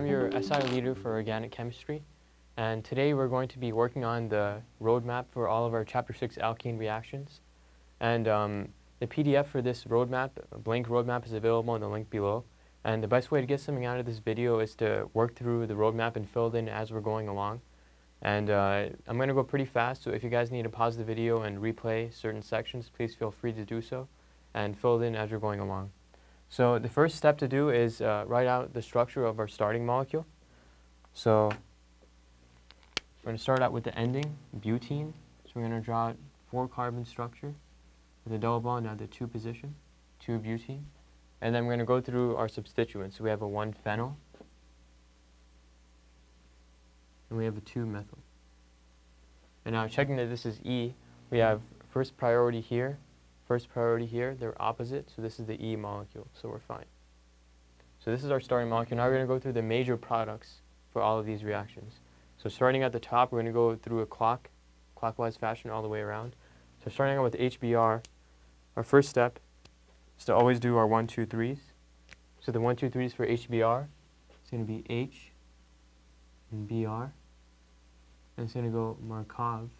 I'm your SI leader for organic chemistry, and today we're going to be working on the roadmap for all of our Chapter 6 alkene reactions. And um, the PDF for this roadmap, blank roadmap, is available in the link below. And the best way to get something out of this video is to work through the roadmap and fill it in as we're going along. And uh, I'm going to go pretty fast, so if you guys need to pause the video and replay certain sections, please feel free to do so and fill it in as you're going along. So the first step to do is uh, write out the structure of our starting molecule. So we're going to start out with the ending, butene. So we're going to draw a four carbon structure with a double bond at the 2 position, 2 butene. And then we're going to go through our substituents. So we have a 1 phenyl, and we have a 2 methyl. And now checking that this is E, we have first priority here, first priority here, they're opposite, so this is the E molecule, so we're fine. So this is our starting molecule. Now we're going to go through the major products for all of these reactions. So starting at the top, we're going to go through a clock, clockwise fashion all the way around. So starting out with HBr, our first step is to always do our one, two, threes. So the one, two, threes for HBr is going to be H and Br. And it's going to go Markov.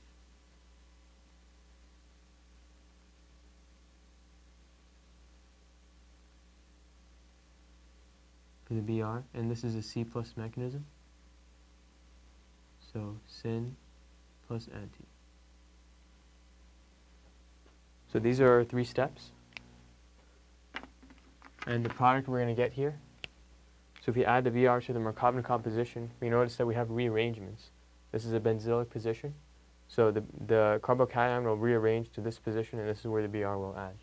The Br, and this is a C plus mechanism. So syn plus anti. So these are our three steps. And the product we're going to get here. So if we add the Br to the Markovnikov composition, we notice that we have rearrangements. This is a benzylic position. So the, the carbocation will rearrange to this position, and this is where the Br will add.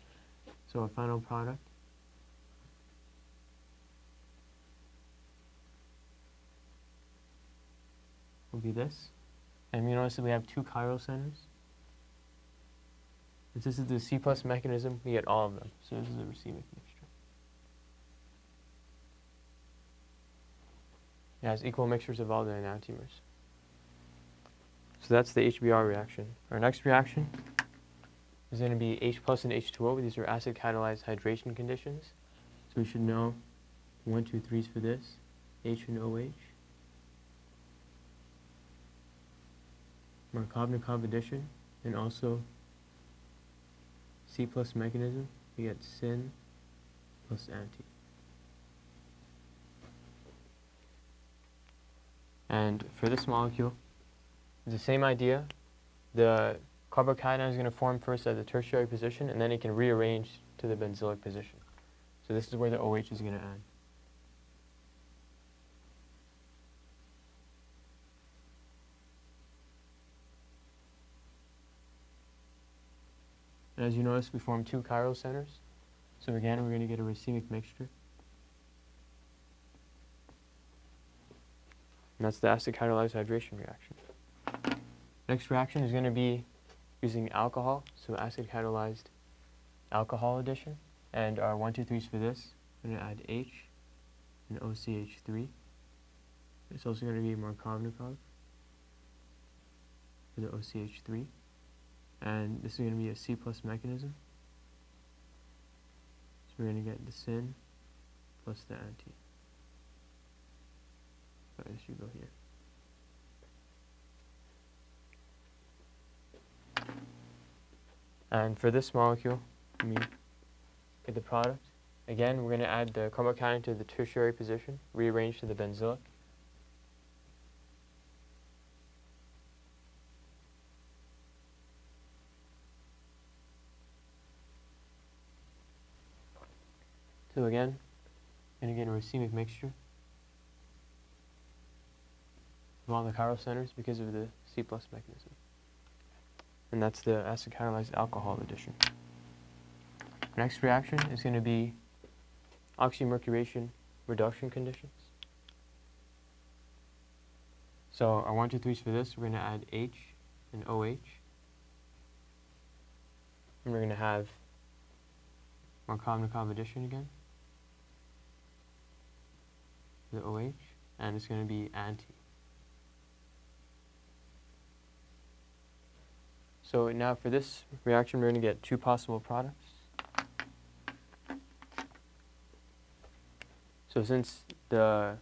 So our final product will be this. And you notice that we have two chiral centers. If this is the C plus mechanism, we get all of them. So this is a racemic mixture. It has equal mixtures of all the enantiomers. So that's the HBr reaction. Our next reaction is going to be H plus and H2O. These are acid catalyzed hydration conditions. So we should know one, two, threes for this, H and OH. Markovnikov addition, and also C plus mechanism, we get syn plus anti. And for this molecule, the same idea. The carbocation is going to form first at the tertiary position, and then it can rearrange to the benzylic position. So this is where the OH is going to add. And as you notice, we form two chiral centers. So again, we're going to get a racemic mixture. And that's the acid catalyzed hydration reaction. Next reaction is going to be using alcohol, so acid catalyzed alcohol addition. And our 1, 2, 3s for this, we're going to add H and OCH3. It's also going to be Markovnikov for the OCH3. And this is going to be a C plus mechanism. So we're going to get the syn plus the anti. So this should go here. And for this molecule, me get the product. Again, we're going to add the carbocation to the tertiary position, rearrange to the benzylic. So again, and again, a racemic mixture all the chiral centers because of the C plus mechanism. And that's the acid catalyzed alcohol addition. next reaction is going to be oxymercuration reduction conditions. So our 1, 2, 3s for this, we're going to add H and OH. And we're going to have Markovnikov addition again. The OH, and it's going to be anti. So now for this reaction, we're going to get two possible products. So since the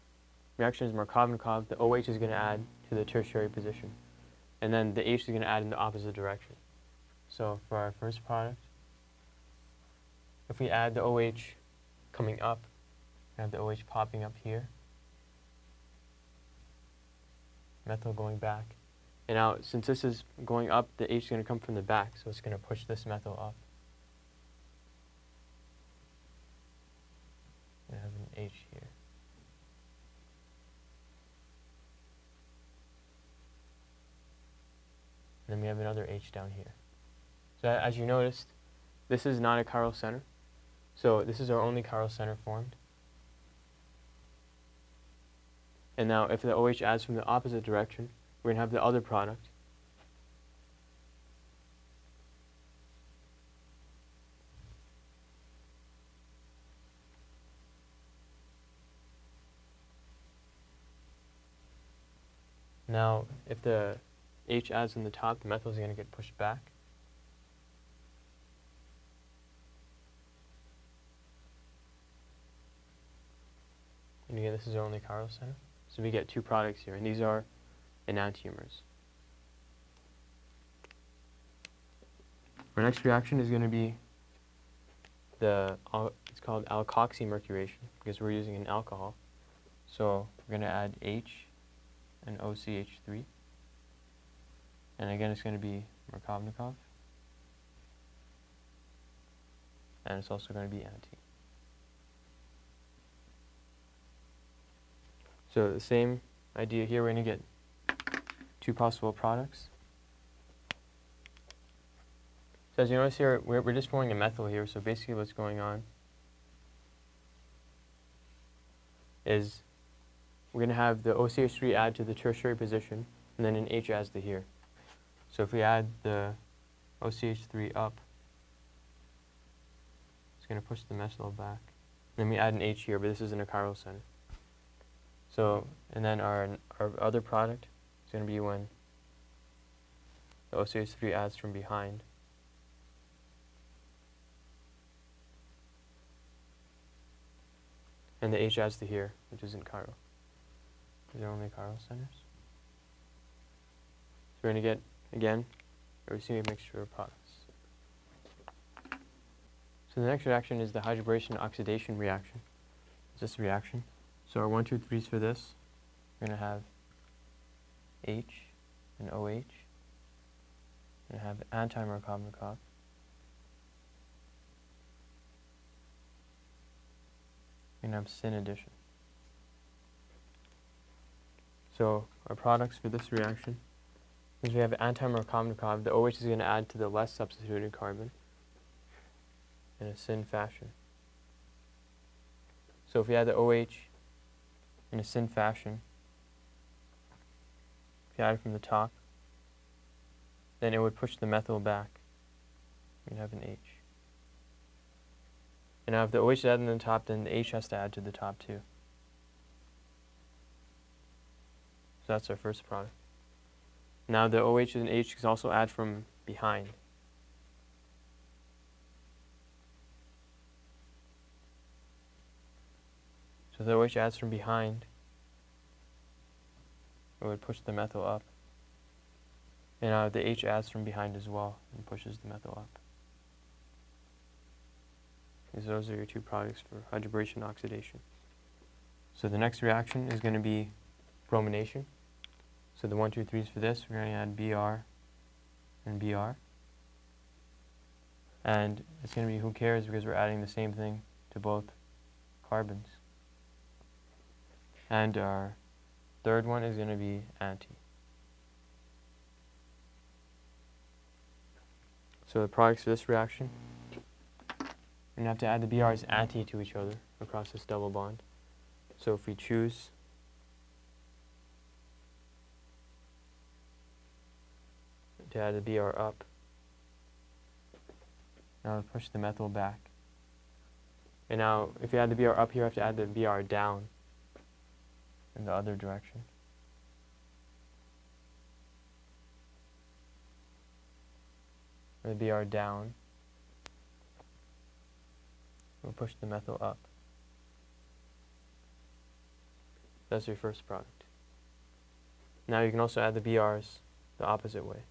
reaction is Markovnikov, the OH is going to add to the tertiary position. And then the H is going to add in the opposite direction. So for our first product, if we add the OH coming up, we have the OH popping up here, methyl going back. And now, since this is going up, the H is going to come from the back, so it's going to push this methyl up. I have an H here. And then we have another H down here. So as you noticed, this is not a chiral center. So this is our only chiral center formed. And now if the OH adds from the opposite direction, we're going to have the other product. Now, if the H adds in the top, the methyl is going to get pushed back. And again, this is our only chiral center. So we get two products here, and these are enantiomers. Our next reaction is going to be the, it's called alkoxymercuration because we're using an alcohol. So we're going to add H and OCH3. And again, it's going to be Markovnikov. And it's also going to be anti. So the same idea here, we're going to get two possible products. So as you notice here, we're, we're just forming a methyl here, so basically what's going on is we're going to have the OCH3 add to the tertiary position, and then an H adds to here. So if we add the OCH3 up, it's going to push the methyl back. Then we add an H here, but this isn't a chiral center. So, and then our, our other product is going to be when the OCH3 adds from behind. And the H adds to here, which isn't chiral. These are only chiral centers. So we're going to get, again, a racemic mixture of products. So the next reaction is the hydroboration oxidation reaction. Is this reaction? So our one, two, threes for this, we're going to have H and OH. We're going to have anti-Markovnikov. We're going to have syn addition. So our products for this reaction is we have anti-Markovnikov. The OH is going to add to the less substituted carbon in a syn fashion. So if we add the OH in a syn fashion. If you add it from the top, then it would push the methyl back. You'd have an H. And now if the OH is added in the top, then the H has to add to the top too. So that's our first product. Now the OH and H can also add from behind. So the OH adds from behind. It would push the methyl up. And uh, the H adds from behind as well and pushes the methyl up. Because those are your two products for hydroboration oxidation. So the next reaction is going to be bromination. So the one, two, threes for this, we're going to add Br and Br. And it's going to be who cares because we're adding the same thing to both carbons. And our third one is going to be anti. So the products for this reaction, we're going to have to add the BRs anti to each other across this double bond. So if we choose to add the BR up, now push the methyl back. And now if you add the BR up here, you have to add the BR down in the other direction. The BR down. We'll push the methyl up. That's your first product. Now you can also add the BRs the opposite way.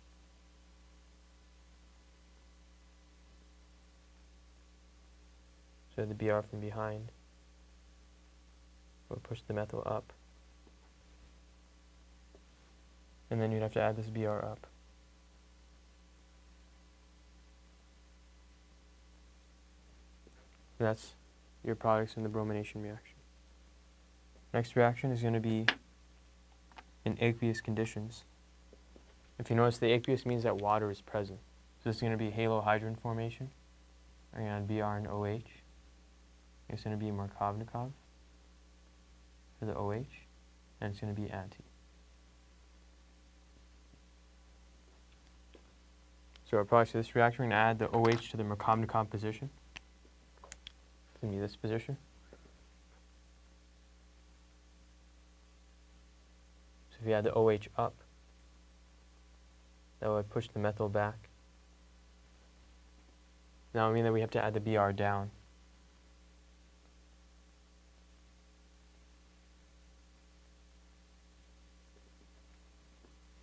So the BR from behind We'll push the methyl up. And then you'd have to add this BR up. That's your products in the bromination reaction. Next reaction is going to be in aqueous conditions. If you notice, the aqueous means that water is present. So this is going to be halohydrin formation. We're going to add Br and OH. It's going to be Markovnikov for the OH, and it's going to be anti. So our products of this reaction, we're going to add the OH to the Markovnikov position. It's going to be this position. So if you add the OH up, that would push the methyl back. Now I mean that we have to add the Br down.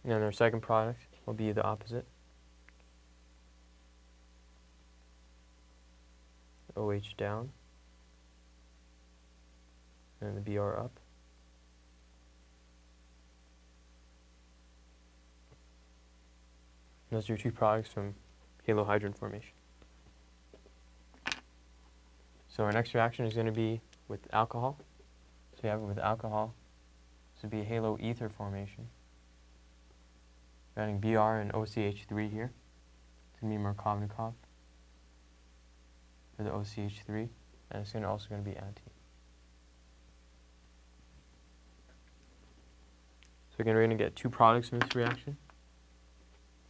And then our second product will be the opposite. OH down, and the BR up. those are your two products from halohydrin formation. So our next reaction is going to be with alcohol. So we have it with alcohol. This would be a halo ether formation. We're adding Br and OCH3 here. It's going to be Markovnikov for the OCH3, and it's going also going to be anti. So again, we're going to get two products from this reaction,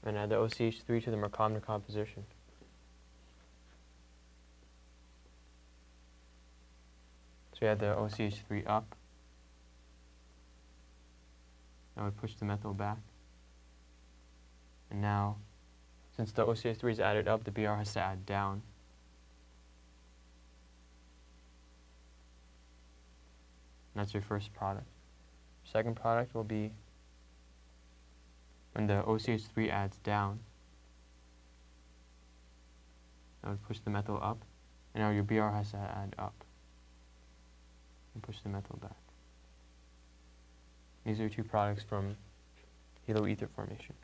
and add the OCH3 to the Markovnikov composition. So we add the OCH3 up. That would push the methyl back. And now, since the OCH3 is added up, the BR has to add down. And that's your first product. Second product will be when the OCH3 adds down. That would push the methyl up. And now your BR has to add up. And push the methyl back. These are two products from halo ether formation.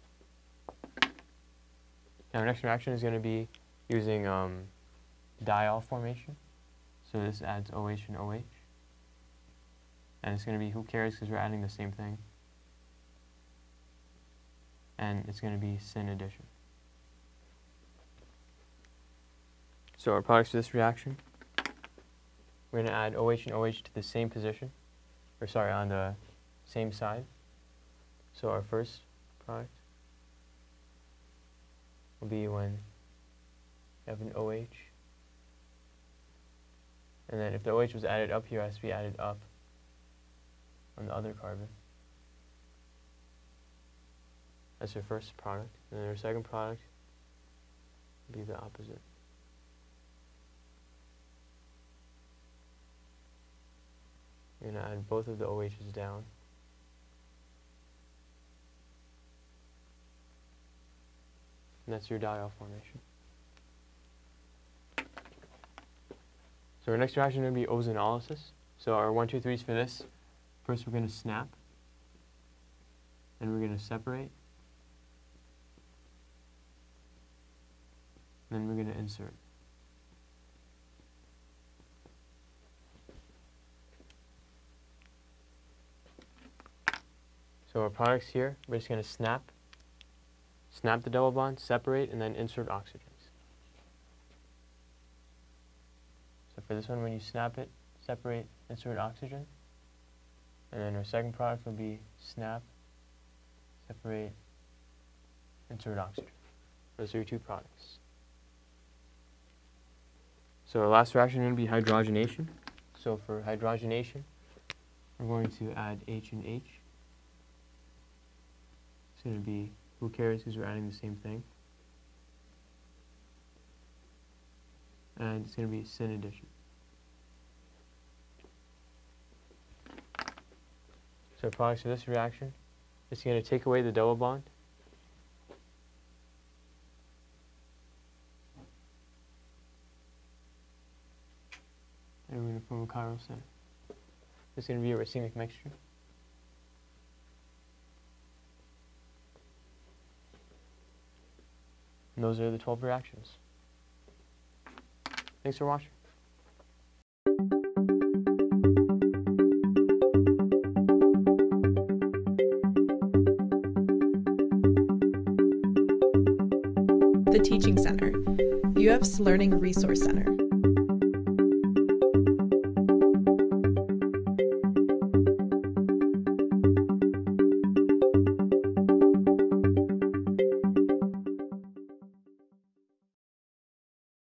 Now our next reaction is going to be using um, diol formation. So this adds OH and OH. And it's going to be who cares because we're adding the same thing. And it's going to be syn addition. So our products for this reaction, we're going to add OH and OH to the same position, or sorry, on the same side. So our first product will be when you have an OH. And then if the OH was added up here, it has to be added up on the other carbon. That's your first product. And then your second product be the opposite. You're going to add both of the OHs down. And that's your diol formation. So our next reaction is going to be ozonolysis. So our one, two, threes for this, first we're going to snap, then we're going to separate, then we're going to insert. So our products here, we're just going to snap, snap the double bond, separate, and then insert oxygens. So for this one, when you snap it, separate, insert oxygen. And then our second product will be snap, separate, insert oxygen. Those are your two products. So our last reaction is going to be hydrogenation. So for hydrogenation, we're going to add H and H. It's going to be, who cares because we're adding the same thing. And it's going to be syn addition. So products of this reaction is going to take away the double bond. And we're going to form a chiral center. This is going to be a racemic mixture. And those are the 12 reactions. Thanks for watching. Teaching Center, UF's Learning Resource Center.